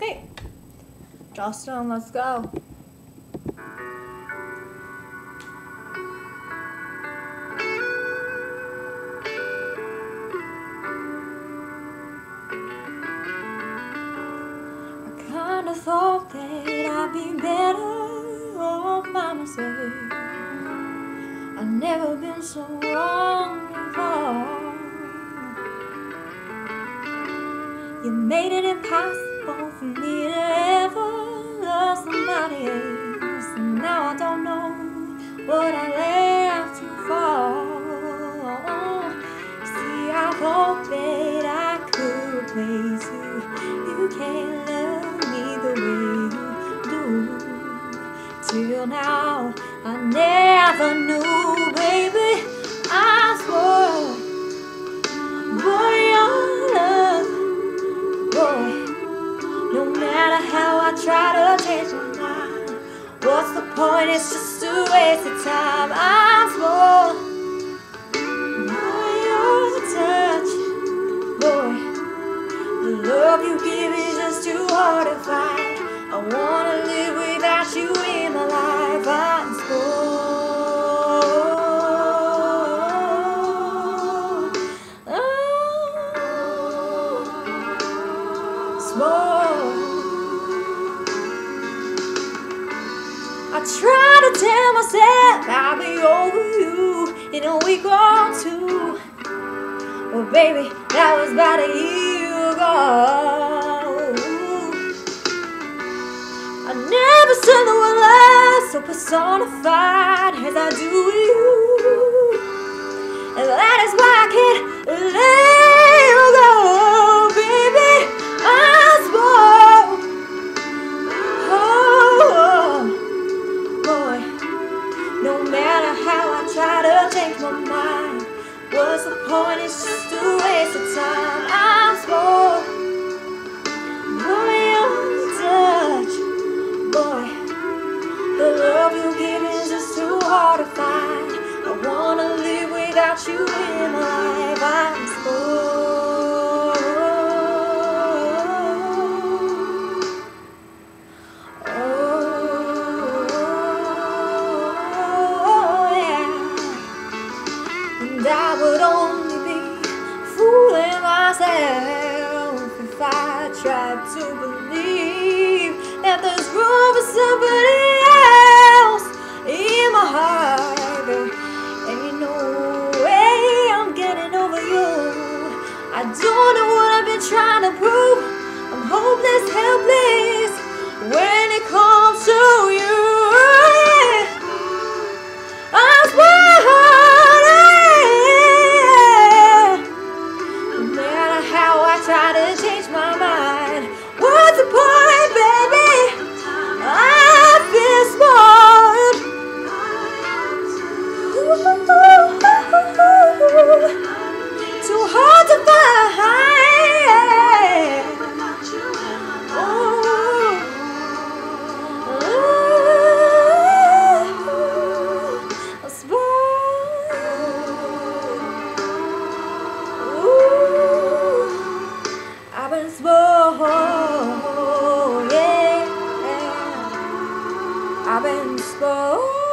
Okay. Justin, let's go. I kinda thought that I'd be better off by myself. I've never been so wrong before. You made it for me to ever love somebody else. And now I don't know what I left matter how I try to change my mind, what's the point? It's just a waste of time. I'm swore, I try to tell myself I'll be over you in a week or two. Well, baby, that was about a year ago. I never saw the one love so personified as I do you. What's the point? It's just a waste of time. I'm spoiled. Boy, your touch, boy. The love you give is just too hard to find. I wanna live without you in my life. myself if I tried to believe that there's room for somebody else in my heart. There ain't no way I'm getting over you. I don't know what I've been trying to prove. I'm hopeless, helpless. When I've been spoiled.